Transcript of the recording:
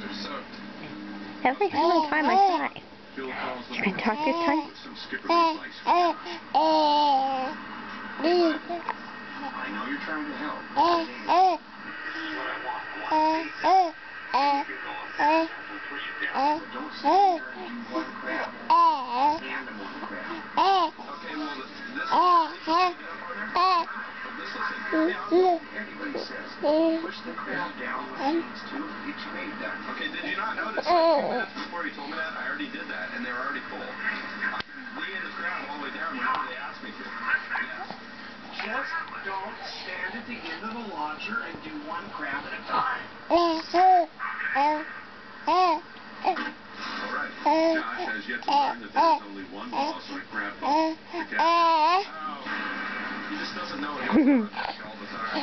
guys are soaked. Every single time I try. Phil calls You can talk this time? with some skipper advice. I know you're trying to help. This is what I want. I want But don't sit there and do one crab. Stand them on the crab. Okay, well, this this is up on there. But this listen. Everybody says push the crab down it's two each made deck. Okay, did you not notice? Like, two minutes before you told me that, I already did that, and they were already full. I'm way in the crowd all the way down whenever they asked me to. Yes. Just don't stand at the end of the launcher and do one grab at a time. Alright, Josh has yet to learn that there's only one boss on a grab ball. He just doesn't know it all the time.